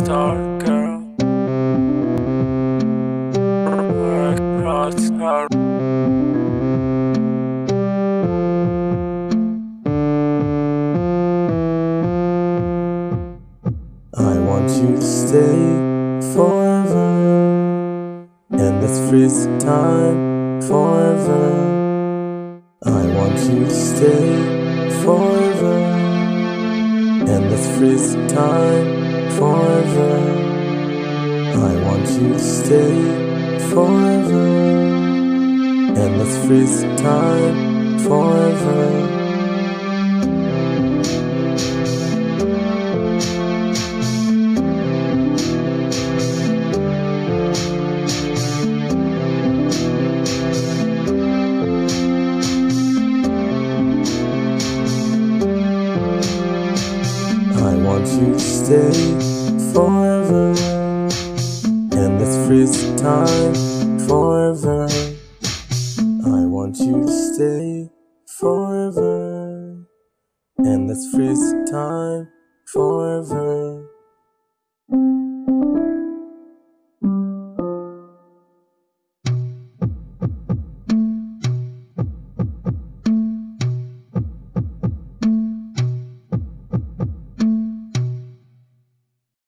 Rockstar girl. Rockstar. I want you to stay forever, and let's freeze time forever. I want you to stay forever, and let's freeze time forever. I want you to stay forever, and let's freeze time forever. To stay forever. And let's freeze time forever. I want you to stay forever. And let's freeze time forever.